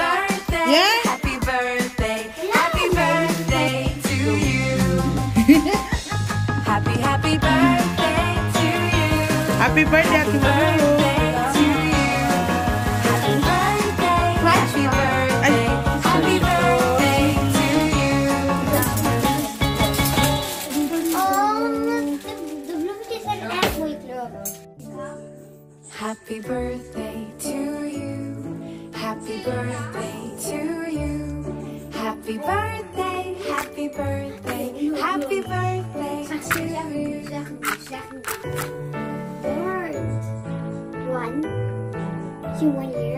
birthday. Birthday. Yeah? Happy birthday. Happy birthday to you. happy, happy birthday to you. Happy birthday, Ate Malou. Birthday to you. Happy birthday. Happy birthday. Happy birthday to you. Happy birthday to you. Happy birthday to you. Happy birthday. Happy birthday. Happy birthday to you. One. To one year.